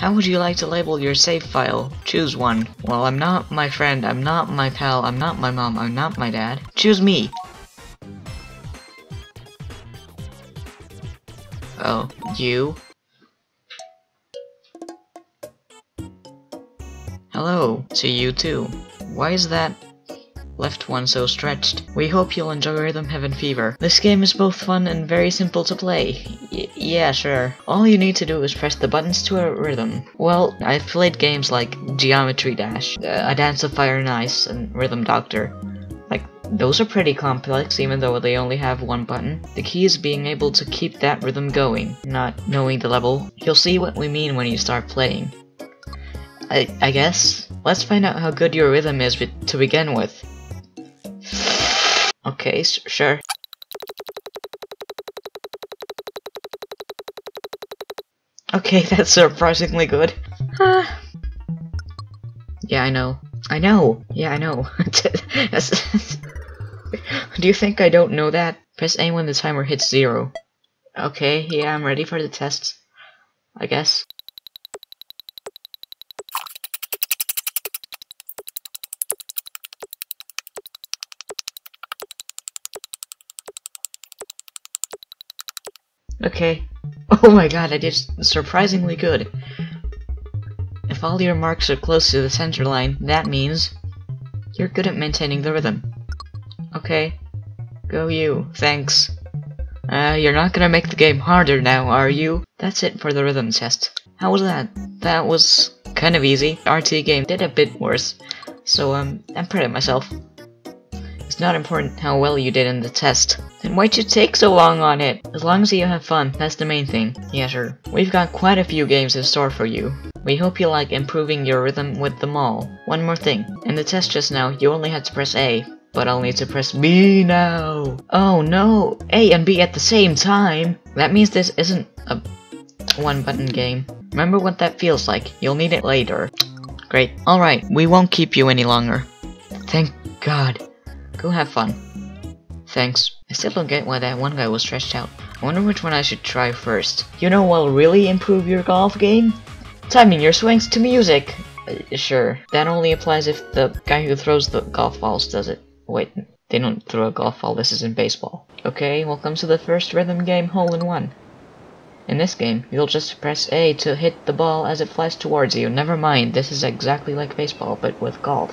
How would you like to label your save file? Choose one. Well, I'm not my friend, I'm not my pal, I'm not my mom, I'm not my dad. Choose me. Oh, you? Hello, to you too. Why is that left one so stretched? We hope you'll enjoy Rhythm Heaven Fever. This game is both fun and very simple to play. Y yeah, sure. All you need to do is press the buttons to a rhythm. Well, I've played games like Geometry Dash, uh, A Dance of Fire and Ice, and Rhythm Doctor. Like, those are pretty complex even though they only have one button. The key is being able to keep that rhythm going, not knowing the level. You'll see what we mean when you start playing. I, I guess. Let's find out how good your rhythm is to begin with. Okay, sure. Okay, that's surprisingly good. yeah, I know. I know. Yeah, I know. Do you think I don't know that? Press A when the timer hits zero. Okay, yeah, I'm ready for the test. I guess. Okay. Oh my god, I did surprisingly good. If all your marks are close to the center line, that means you're good at maintaining the rhythm. Okay. Go you. Thanks. Uh, you're not gonna make the game harder now, are you? That's it for the rhythm test. How was that? That was kind of easy. RT game did a bit worse. So, um, I'm proud of myself. It's not important how well you did in the test. Then why'd you take so long on it? As long as you have fun, that's the main thing. Yeah, sure. We've got quite a few games in store for you. We hope you like improving your rhythm with them all. One more thing. In the test just now, you only had to press A, but I'll need to press B now. Oh no, A and B at the same time. That means this isn't a one button game. Remember what that feels like. You'll need it later. Great. Alright, we won't keep you any longer. Thank God. Go have fun. Thanks. I still don't get why that one guy was stretched out. I wonder which one I should try first. You know what'll really improve your golf game? Timing your swings to music! Uh, sure. That only applies if the guy who throws the golf balls does it. Wait, they don't throw a golf ball, this isn't baseball. Okay, welcome to the first rhythm game hole-in-one. In this game, you'll just press A to hit the ball as it flies towards you. Never mind, this is exactly like baseball, but with golf.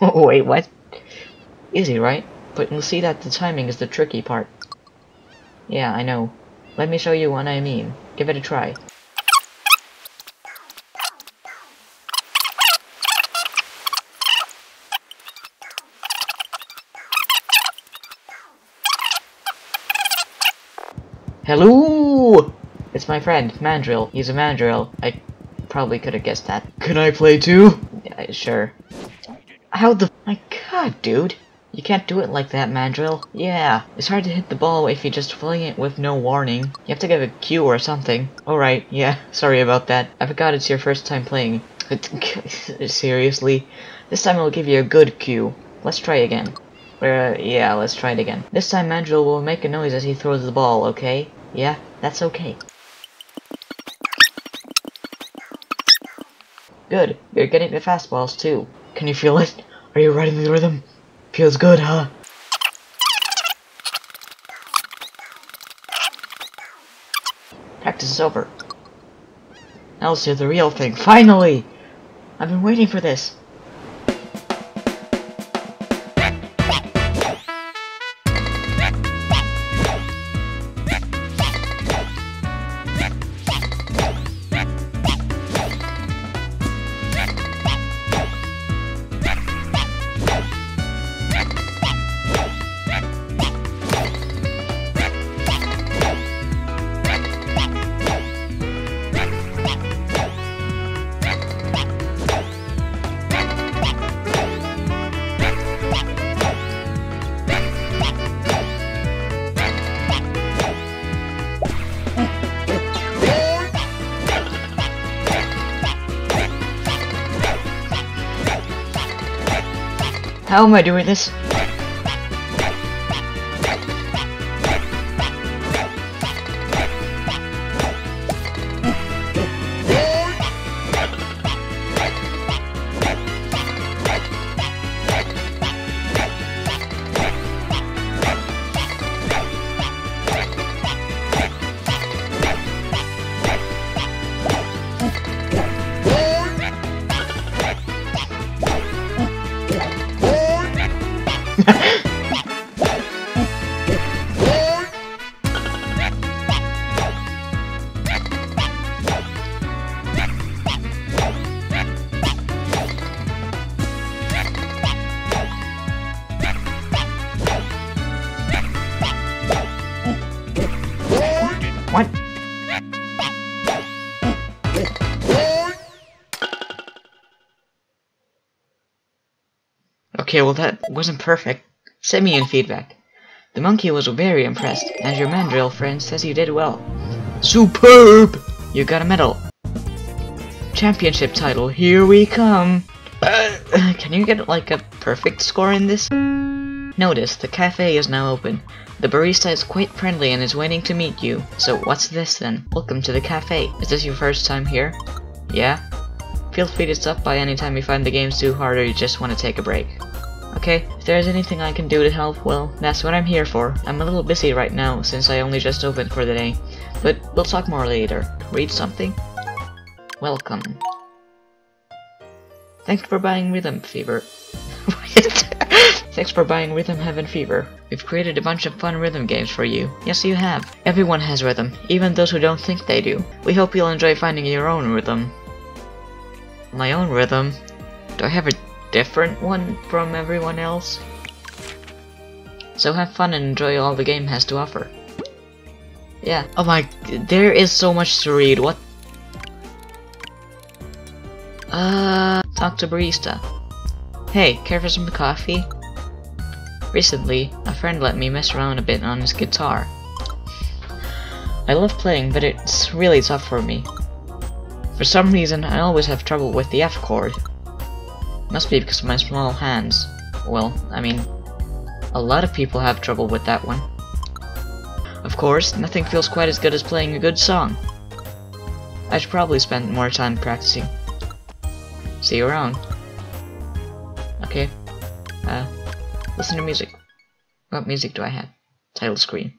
Wait, what? Easy, right? But you'll see that the timing is the tricky part. Yeah, I know. Let me show you what I mean. Give it a try. Hello! It's my friend, Mandrill. He's a Mandrill. I probably could have guessed that. Can I play too? Yeah, sure. How the- my god, dude. You can't do it like that, Mandrill. Yeah, it's hard to hit the ball if you just fling it with no warning. You have to give a cue or something. Alright, yeah, sorry about that. I forgot it's your first time playing. Seriously? This time I'll give you a good cue. Let's try again. Uh, yeah, let's try it again. This time Mandrill will make a noise as he throws the ball, okay? Yeah, that's okay. Good, you're getting the fastballs too. Can you feel it? Are you riding the rhythm? Feels good, huh? Practice is over. Now let's do the real thing. Finally! I've been waiting for this. How am I doing this? Okay, well that wasn't perfect. Send me in feedback. The monkey was very impressed, and your mandrill friend says you did well. Superb! You got a medal. Championship title, here we come! Uh, can you get like a perfect score in this? Notice, the cafe is now open. The barista is quite friendly and is waiting to meet you. So what's this then? Welcome to the cafe. Is this your first time here? Yeah? Feel free to stop by anytime you find the games too hard or you just want to take a break. Okay, if there's anything I can do to help, well, that's what I'm here for. I'm a little busy right now, since I only just opened for the day. But we'll talk more later. Read something? Welcome. Thanks for buying Rhythm Fever. Thanks for buying Rhythm Heaven Fever. We've created a bunch of fun rhythm games for you. Yes, you have. Everyone has rhythm, even those who don't think they do. We hope you'll enjoy finding your own rhythm. My own rhythm? Do I have a different one from everyone else? So have fun and enjoy all the game has to offer. Yeah. Oh my, there is so much to read. What? Uh, talk to barista. Hey, care for some coffee? Recently, a friend let me mess around a bit on his guitar. I love playing, but it's really tough for me. For some reason, I always have trouble with the F chord. Must be because of my small hands. Well, I mean, a lot of people have trouble with that one. Of course, nothing feels quite as good as playing a good song. I should probably spend more time practicing. See you around. Okay. Uh, listen to music. What music do I have? Title screen.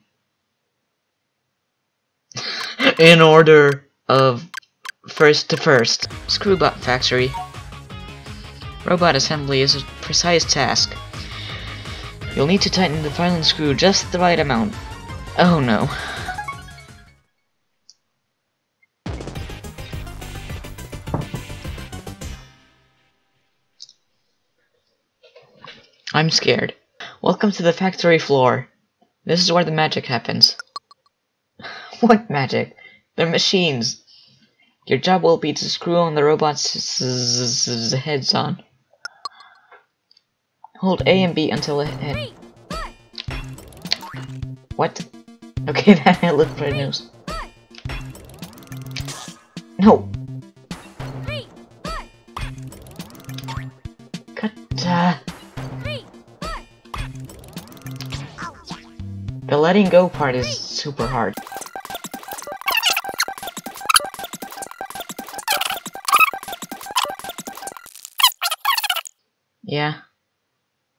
In order of first to first. Screwbot Factory. Robot assembly is a precise task. You'll need to tighten the filing screw just the right amount. Oh no. I'm scared. Welcome to the factory floor. This is where the magic happens. what magic? They're machines. Your job will be to screw on the robot's heads on. Hold A and B until it hit. What? Okay, that looked pretty news. No. Cut. Uh, the letting go part is super hard. Yeah.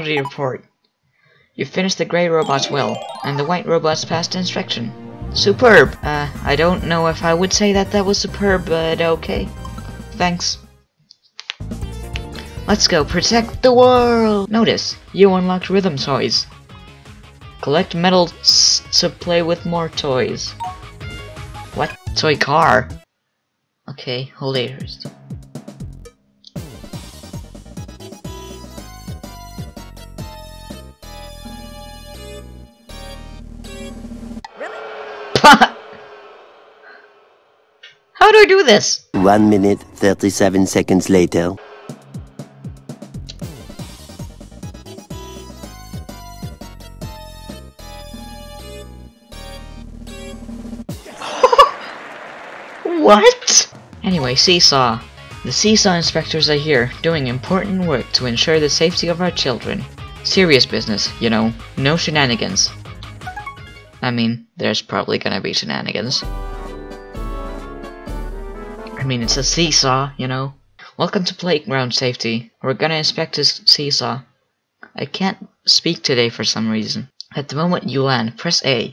Quality report. You finished the gray robots well, and the white robots passed inspection. Superb! Uh, I don't know if I would say that that was superb, but okay. Thanks. Let's go protect the world! Notice, you unlocked rhythm toys. Collect medals to play with more toys. What? Toy car? Okay, hold first. Do this? 1 minute 37 seconds later. What? Anyway, Seesaw. The Seesaw inspectors are here, doing important work to ensure the safety of our children. Serious business, you know, no shenanigans. I mean, there's probably gonna be shenanigans. I mean, it's a seesaw, you know. Welcome to Playground Safety. We're gonna inspect this seesaw. I can't speak today for some reason. At the moment you land, press A.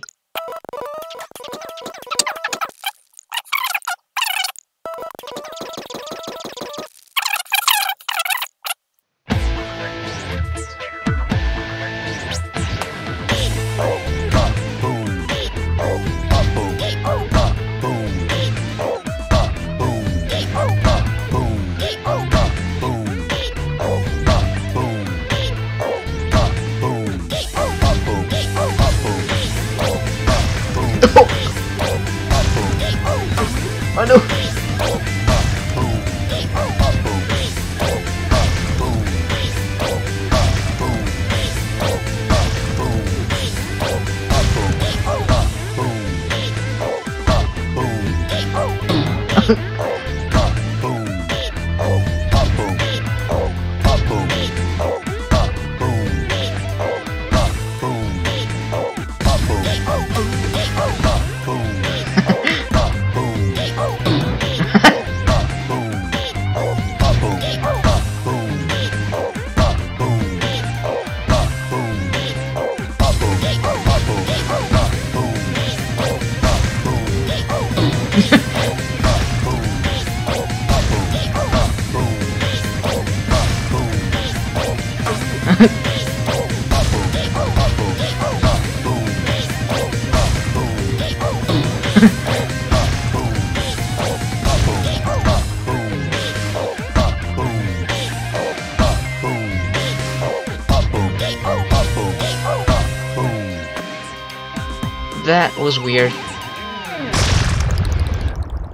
Oh was weird.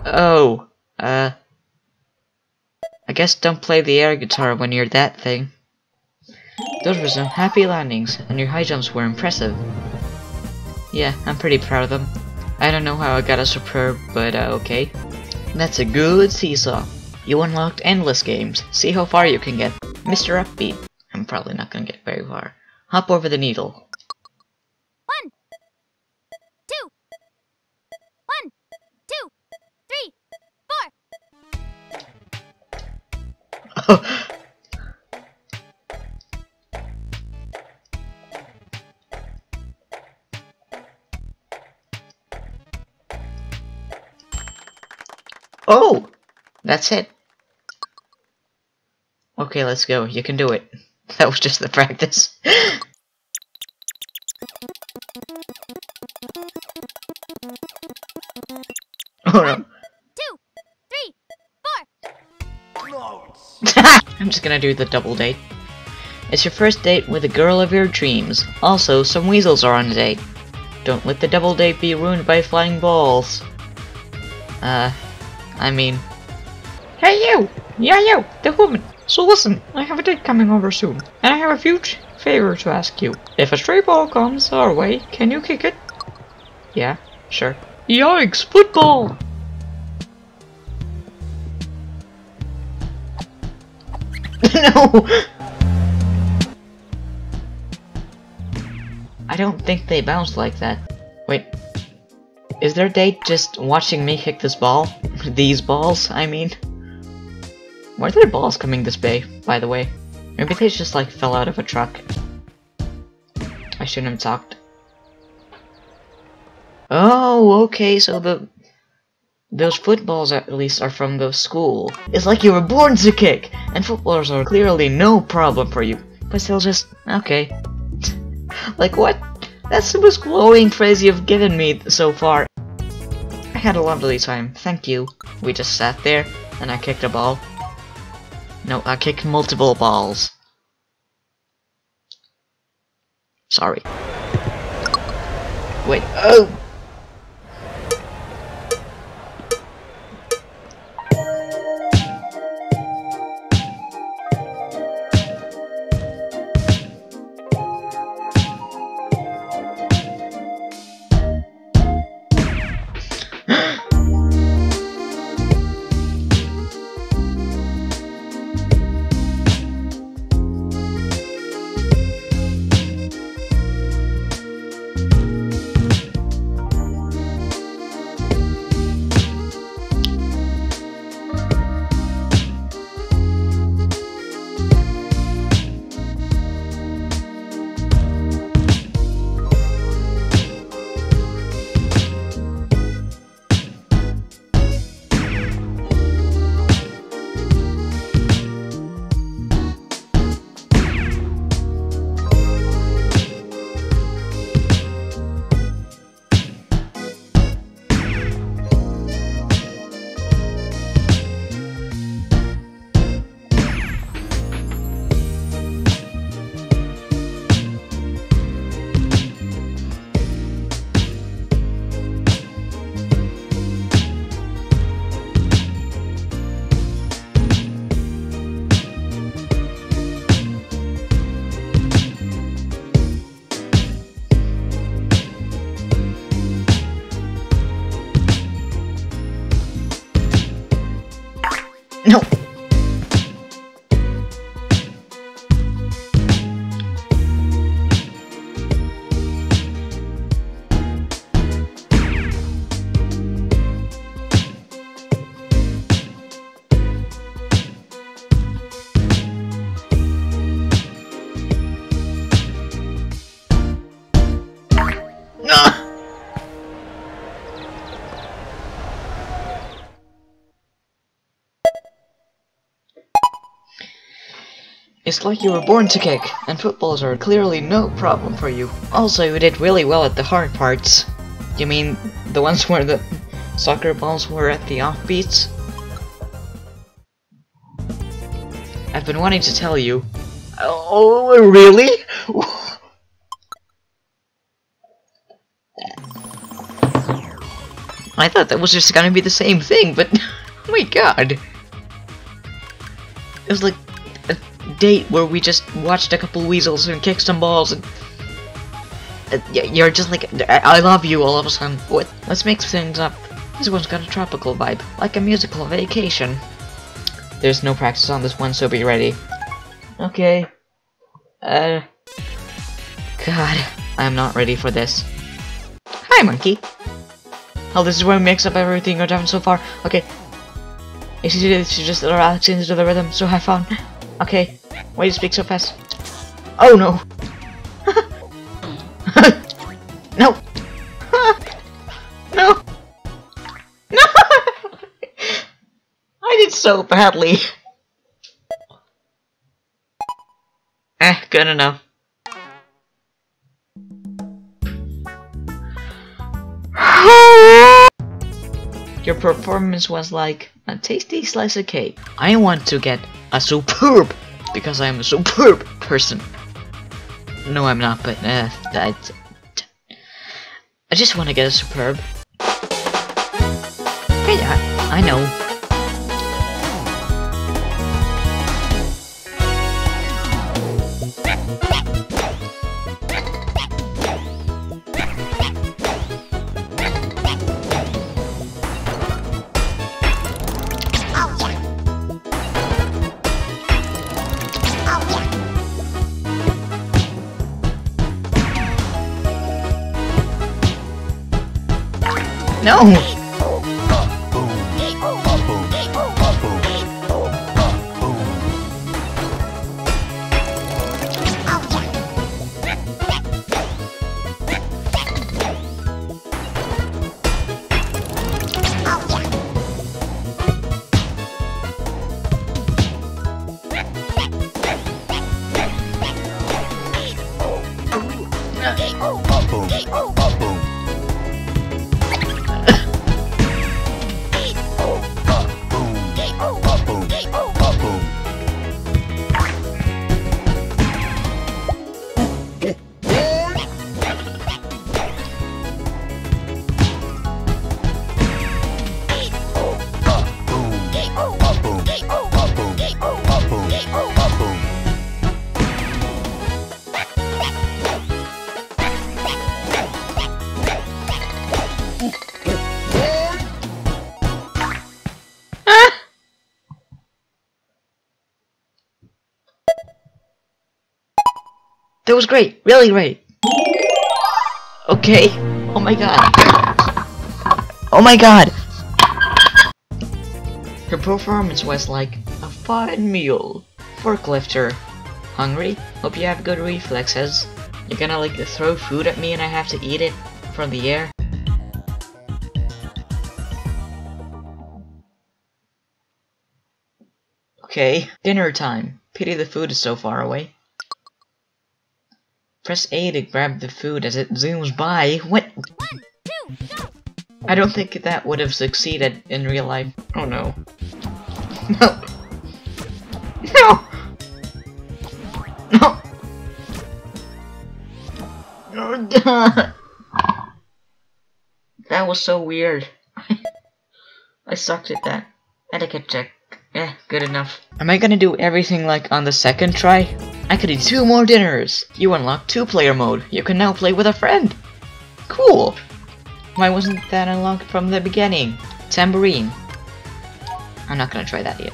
Oh, uh... I guess don't play the air guitar when you're that thing. Those were some happy landings, and your high jumps were impressive. Yeah, I'm pretty proud of them. I don't know how I got a superb, but uh, okay. That's a good seesaw. You unlocked endless games. See how far you can get. Mr. Upbeat. I'm probably not gonna get very far. Hop over the needle. oh! That's it. Okay, let's go. You can do it. That was just the practice. just gonna do the double date. It's your first date with the girl of your dreams. Also, some weasels are on date. Don't let the double date be ruined by flying balls. Uh, I mean... Hey you! Yeah you! The woman! So listen, I have a date coming over soon, and I have a huge favor to ask you. If a stray ball comes our way, can you kick it? Yeah, sure. Yikes, football! No! I don't think they bounce like that. Wait. Is their date just watching me kick this ball? These balls, I mean? Where are their balls coming this way, by the way? Maybe they just like fell out of a truck. I shouldn't have talked. Oh, okay, so the... Those footballs at least are from the school. It's like you were born to kick! And footballers are clearly no problem for you. But still just... okay. like what? That's the most glowing phrase you've given me so far. I had a lovely time. Thank you. We just sat there, and I kicked a ball. No, I kicked multiple balls. Sorry. Wait. Oh! It's like you were born to kick, and footballs are clearly no problem for you. Also, you did really well at the hard parts. You mean the ones where the soccer balls were at the offbeats? I've been wanting to tell you. Oh, really? I thought that was just gonna be the same thing, but oh my god. It was like date where we just watched a couple weasels and kicked some balls and uh, you're just like I, love you all of a sudden. What? Let's mix things up. This one's got a tropical vibe, like a musical vacation. There's no practice on this one, so be ready. Okay. Uh. God, I'm not ready for this. Hi, monkey. Oh, this is where we mix up everything we've done so far. Okay. It's just relax into the rhythm, so have fun. Okay. Why do you speak so fast? Oh no! no! no! No! I did so badly. Eh, good enough. Your performance was like a tasty slice of cake. I want to get a superb because I am a superb person. No, I'm not, but uh, that. I just want to get a superb. Yeah, I know. No! That was great, really great. Okay. Oh my god. Oh my god. Her performance was like a fine meal. Forklifter. Hungry? Hope you have good reflexes. You're gonna like throw food at me and I have to eat it from the air? Okay, dinner time. Pity the food is so far away. Press A to grab the food as it zooms by. What? One, two, go. I don't think that would have succeeded in real life. Oh no. No. No! No! No, That was so weird. I sucked at that. Etiquette check. Eh, good enough. Am I gonna do everything like on the second try? I could eat two more dinners. You unlock two-player mode. You can now play with a friend. Cool. Why wasn't that unlocked from the beginning? Tambourine. I'm not gonna try that yet.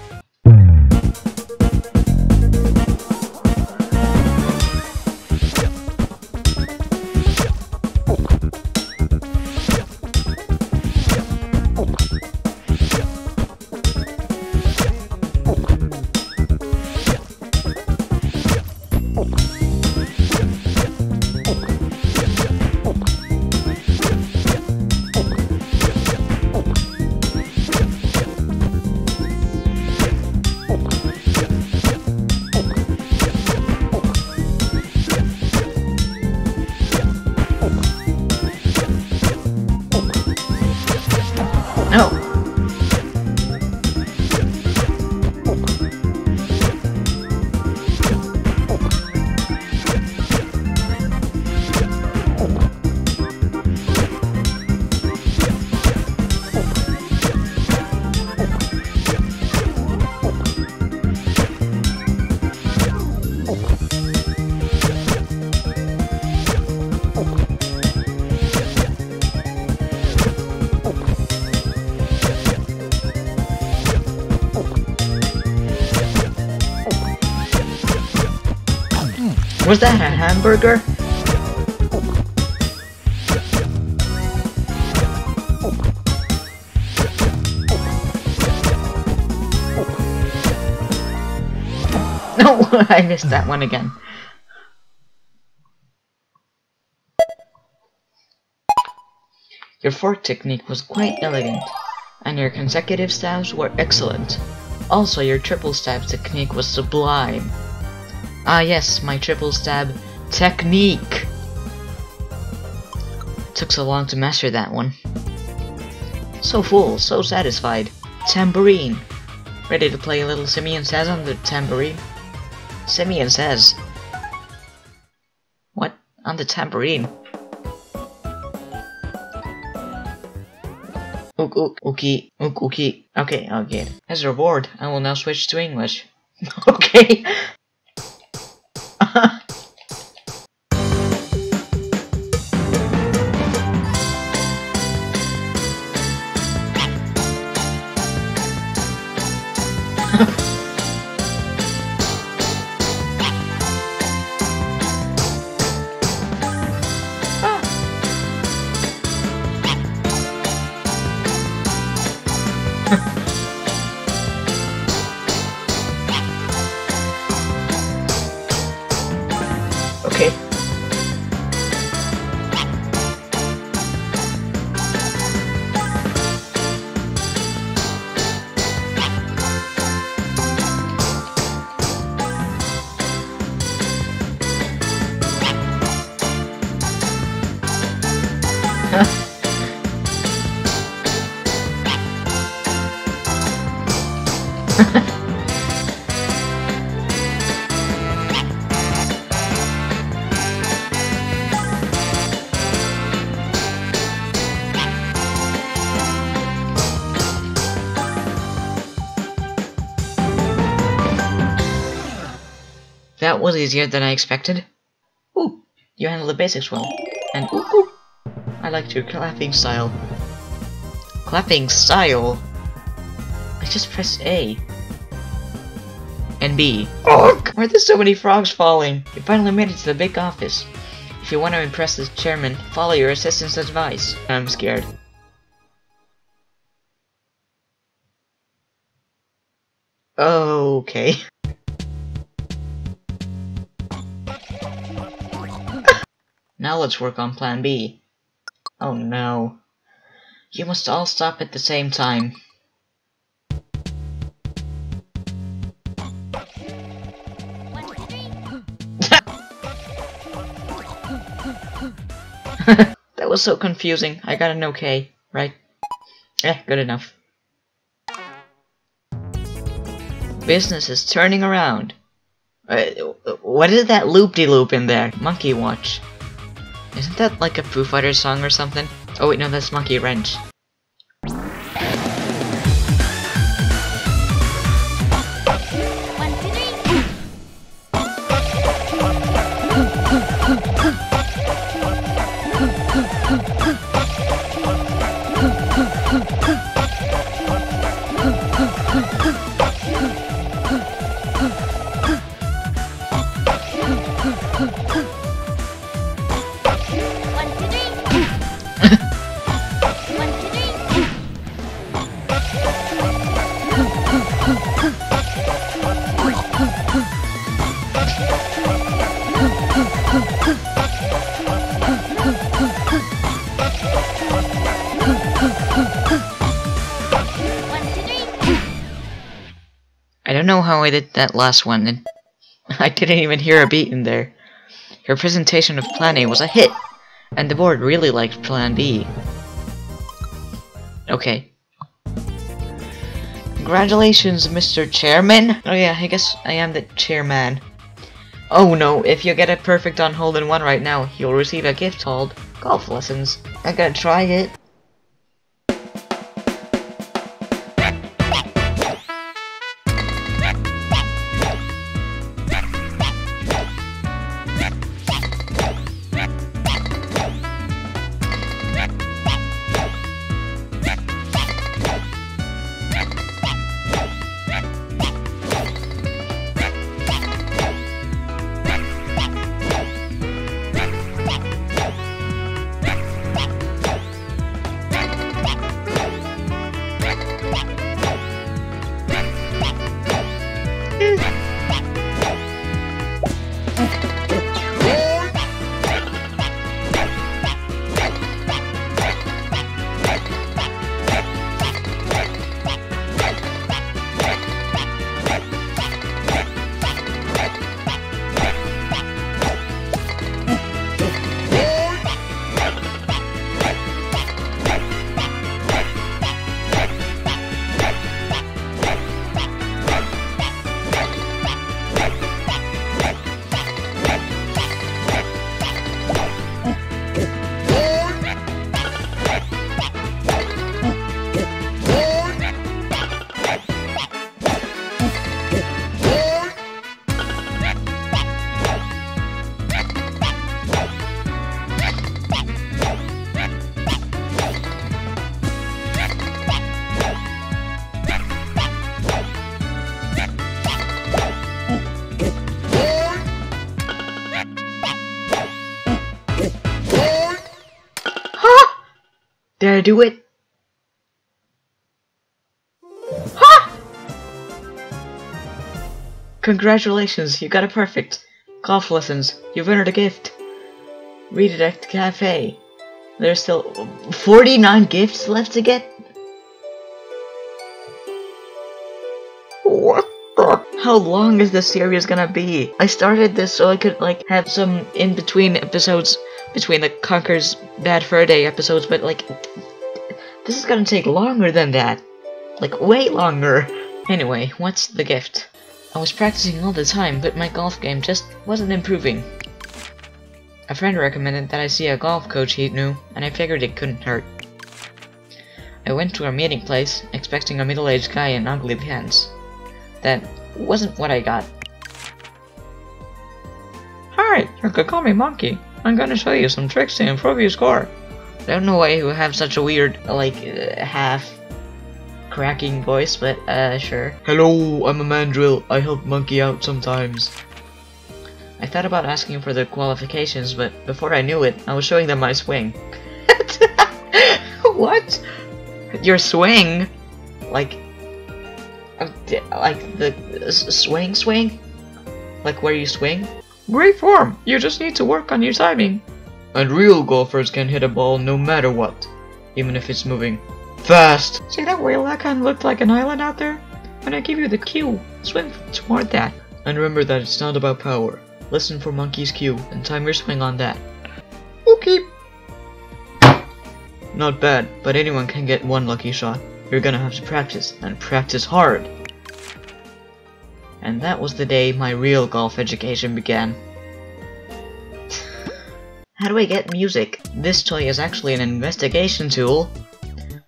Was that a hamburger? No, I missed that one again. Your fork technique was quite elegant, and your consecutive stabs were excellent. Also, your triple stab technique was sublime. Ah yes, my triple stab technique! Took so long to master that one. So full, so satisfied. Tambourine. Ready to play a little Simeon Says on the tambourine? Simeon Says. What? On the tambourine? Ook, ook, okay, ook, okay. Okay, get. As a reward, I will now switch to English. okay. Okay. easier than I expected. Ooh, you handle the basics well. And ooh, ooh. I liked your clapping style. Clapping style? I just pressed A. And B. Ugh! Why are there so many frogs falling? You finally made it to the big office. If you want to impress the chairman, follow your assistant's advice. I'm scared. Okay. now let's work on plan B. Oh no. You must all stop at the same time. That was so confusing. I got an okay, right? Eh, good enough. Business is turning around. Uh, what is that loop-de-loop in there? Monkey Watch. Isn't that like a Foo Fighters song or something? Oh wait, no, that's Monkey Wrench. How I did that last one, and I didn't even hear a beat in there. Your presentation of Plan A was a hit, and the board really liked Plan B. Okay. Congratulations, Mr. Chairman! Oh yeah, I guess I am the chairman. Oh no, if you get a perfect on hole in one right now, you'll receive a gift called golf lessons. I gotta try it. I do it? Ha! Congratulations, you got it perfect. Golf lessons, you've earned a gift. Read it at the cafe. There's still 49 gifts left to get? What the? How long is this series gonna be? I started this so I could like have some in-between episodes between the Conker's Bad Fur Day episodes, but like this is gonna take longer than that. Like way longer. Anyway, what's the gift? I was practicing all the time, but my golf game just wasn't improving. A friend recommended that I see a golf coach he knew, and I figured it couldn't hurt. I went to a meeting place, expecting a middle-aged guy in ugly pants. That wasn't what I got. Hi, you could call me Monkey. I'm gonna show you some tricks to improve your score. I don't know why you have such a weird, like, uh, half cracking voice, but uh, sure. Hello, I'm a mandrill. I help Monkey out sometimes. I thought about asking for the qualifications, but before I knew it, I was showing them my swing. what? Your swing? Like, uh, like the swing swing? Like where you swing? Great form. You just need to work on your timing. And real golfers can hit a ball no matter what, even if it's moving fast. See that whale? That kind of looked like an island out there. When I give you the cue, swim toward that. And remember that it's not about power. Listen for monkey's cue and time your swing on that. Okay. Not bad, but anyone can get one lucky shot. You're gonna have to practice, and practice hard. And that was the day my real golf education began. How do I get music? This toy is actually an investigation tool.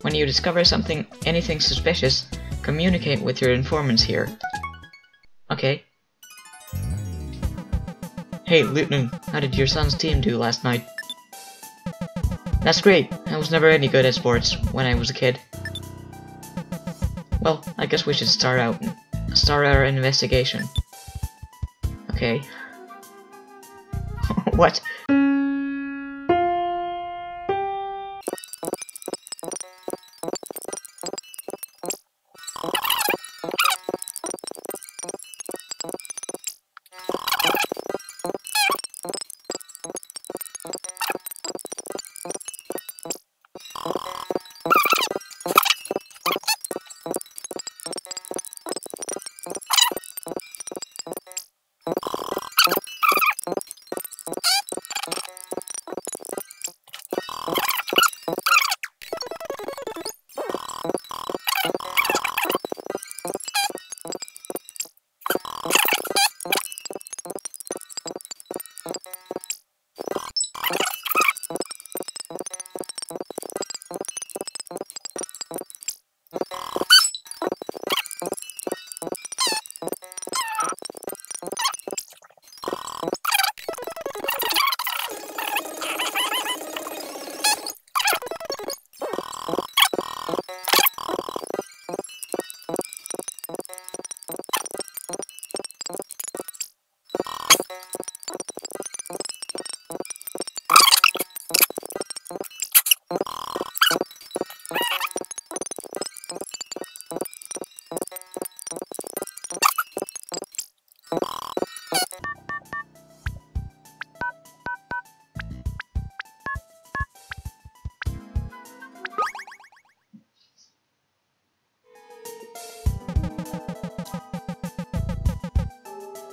When you discover something, anything suspicious, communicate with your informants here. Okay. Hey, Lieutenant, how did your son's team do last night? That's great. I was never any good at sports when I was a kid. Well, I guess we should start out start our investigation. Okay. what?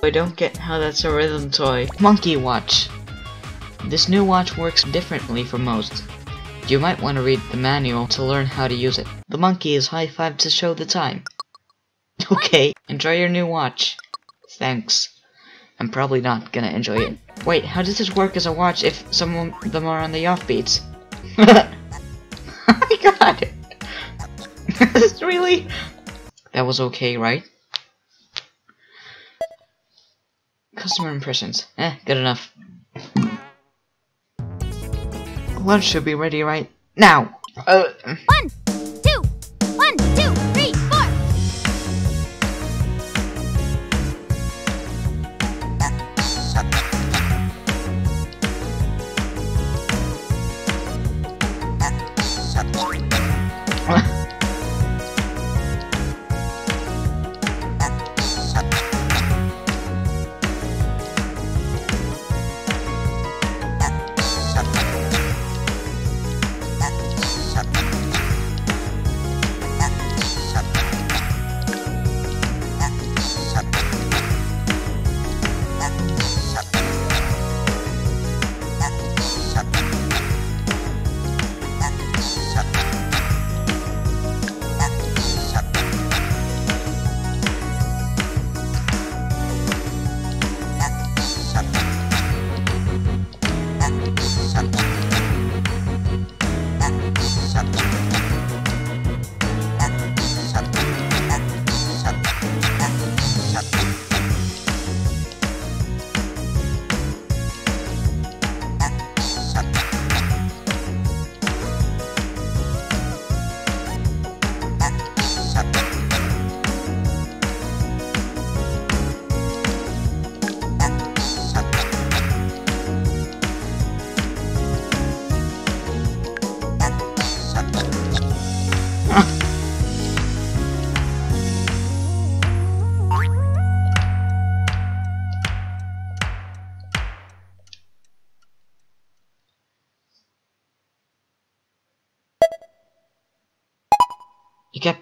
I don't get how that's a rhythm toy. Monkey Watch. This new watch works differently from most. You might want to read the manual to learn how to use it. The monkey is high five to show the time. Okay, enjoy your new watch. Thanks. I'm probably not gonna enjoy it. Wait, how does this work as a watch if some of them are on the offbeats? oh my god! really? That was okay, right? Customer impressions. Eh, good enough. Lunch should be ready right now. Uh, One,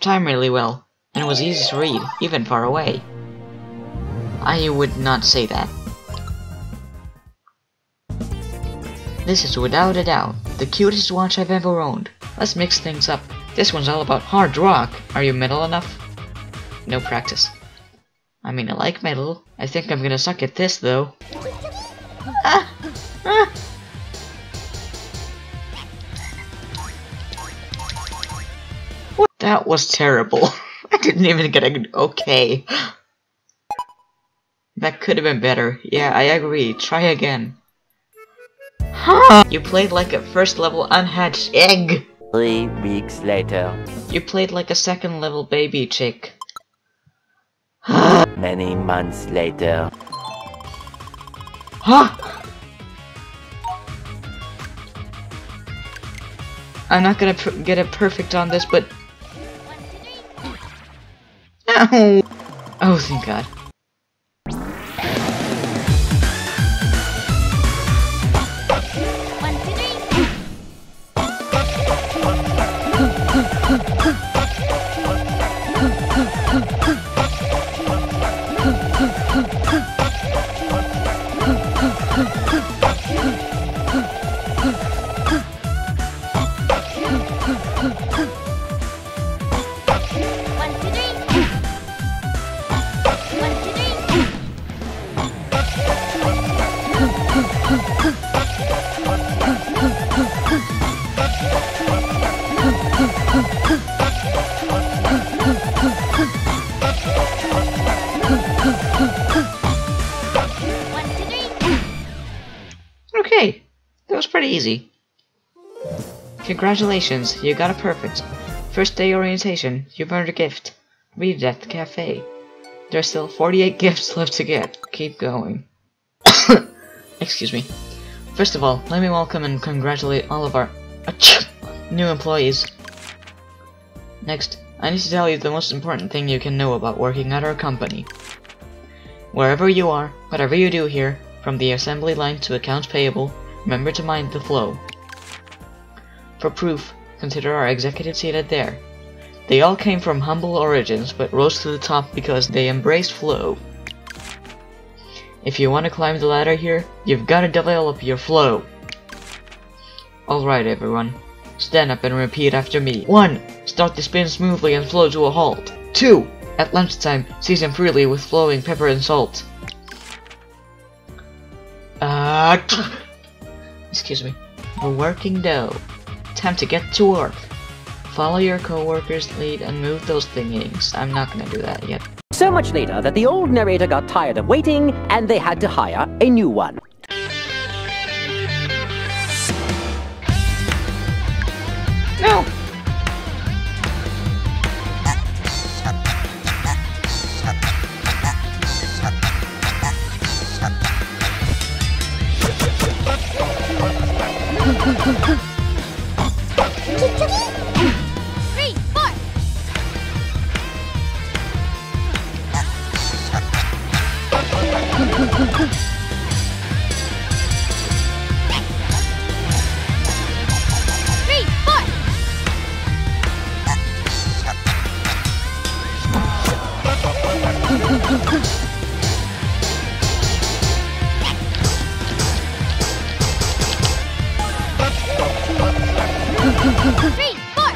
time really well, and it was easy to read, even far away. I would not say that. This is without a doubt the cutest watch I've ever owned. Let's mix things up. This one's all about hard rock. Are you metal enough? No practice. I mean, I like metal. I think I'm gonna suck at this, though. Ah! Ah! That was terrible. I didn't even get a okay. That could have been better. Yeah, I agree. Try again. Huh? You played like a first level unhatched egg. Three weeks later. You played like a second level baby chick. Many months later. Huh? I'm not gonna get it perfect on this, but... No! Oh, thank god. Congratulations, you got it perfect. First day orientation, you've earned a gift. Read it at the cafe. There's still 48 gifts left to get. Keep going. Excuse me. First of all, let me welcome and congratulate all of our new employees. Next, I need to tell you the most important thing you can know about working at our company. Wherever you are, whatever you do here, from the assembly line to accounts payable, remember to mind the flow. For proof, consider our executive seated there. They all came from humble origins, but rose to the top because they embraced flow. If you want to climb the ladder here, you've got to develop your flow. Alright everyone, stand up and repeat after me. 1. Start the spin smoothly and flow to a halt. 2. At lunchtime, season freely with flowing pepper and salt. Uh, excuse me. A working dough. Time to get to work. Follow your coworker's lead and move those thingings. I'm not gonna do that yet. So much later that the old narrator got tired of waiting and they had to hire a new one. Three, four.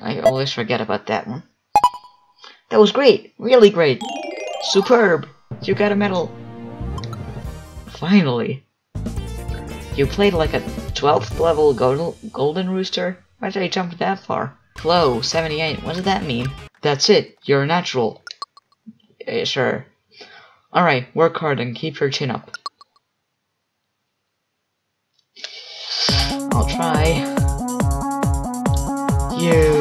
I always forget about that one. That was great! Really great! Superb! You got a medal! Finally! You played like a 12th level golden, rooster? Why did I jump that far? Flow, 78, what does that mean? That's it, you're a natural. Eh, sure. Alright, work hard and keep your chin up. I'll try. You.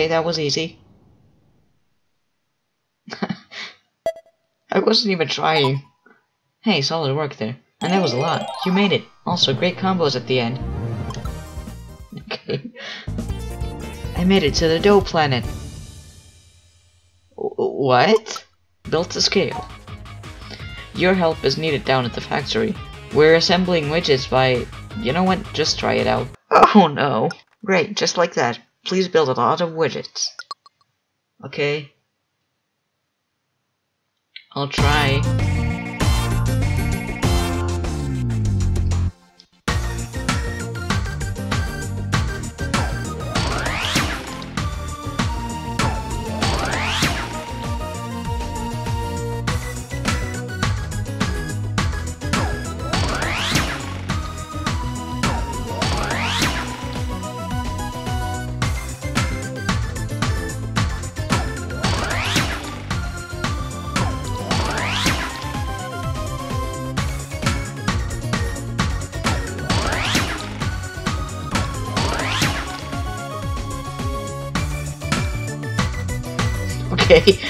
Okay, that was easy. I wasn't even trying. Hey, solid work there. And that was a lot. You made it. Also, great combos at the end. Okay. I made it to the dough planet. What? Built to scale. Your help is needed down at the factory. We're assembling widgets by... You know what? Just try it out. Oh no. Great, just like that. Please build a lot of widgets. Okay. I'll try. Okay.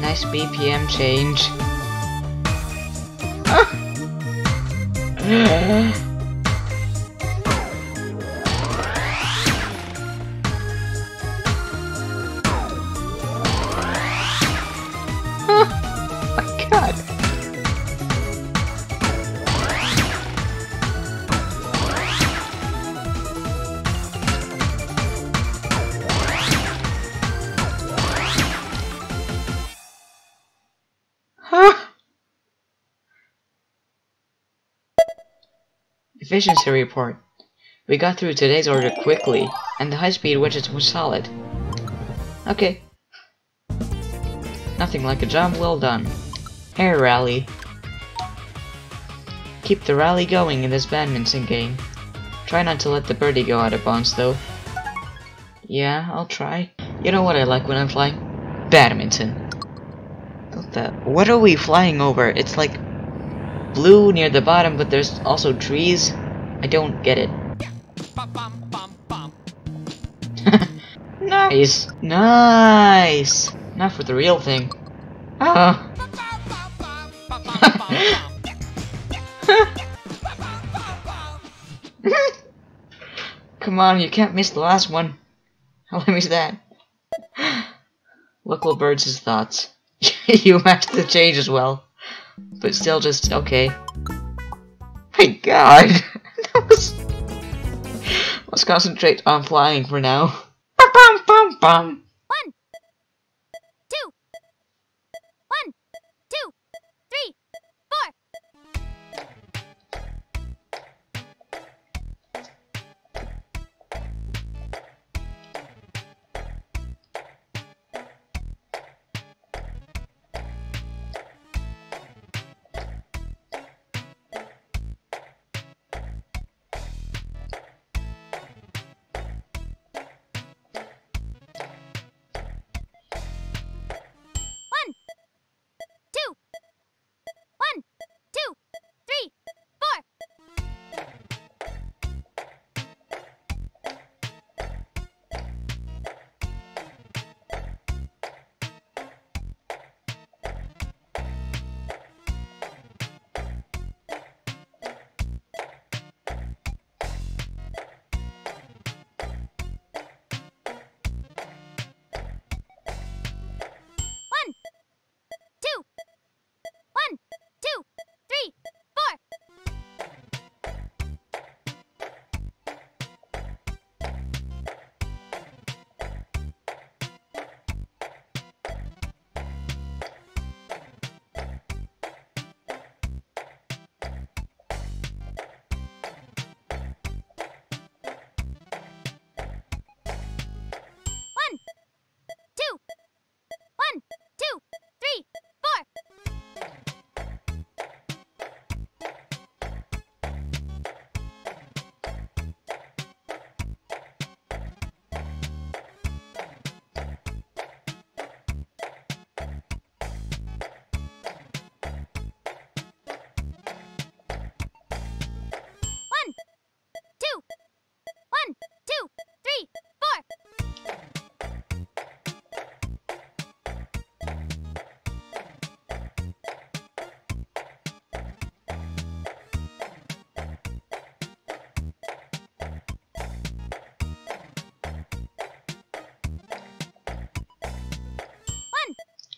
Nice BPM change. Efficiency report. We got through today's order quickly, and the high-speed widgets were solid. Okay. Nothing like a job well done. Air rally. Keep the rally going in this badminton game. Try not to let the birdie go out of bounds, though. Yeah, I'll try. You know what I like when I'm flying? Badminton. What the? What are we flying over? It's like blue near the bottom, but there's also trees. I don't get it. nice, nice. Not for the real thing. Oh. Come on, you can't miss the last one. How miss that? Local Birds' thoughts. you matched the change as well. But still just okay. My god! Let's concentrate on flying for now. Bum bum bum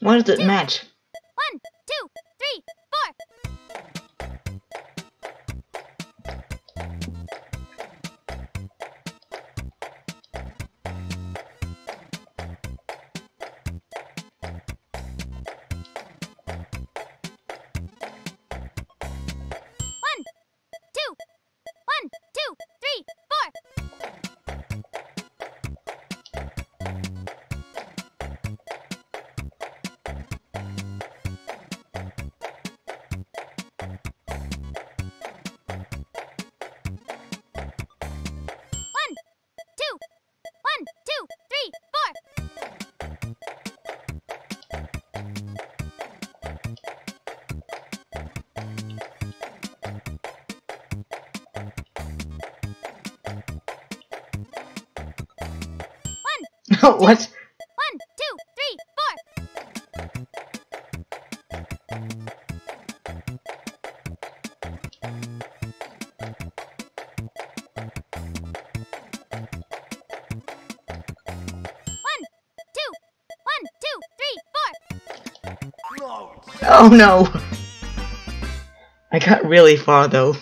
Why does it match? what? One, two, three, four. One, two, one, two, three, four. Oh no! I got really far though.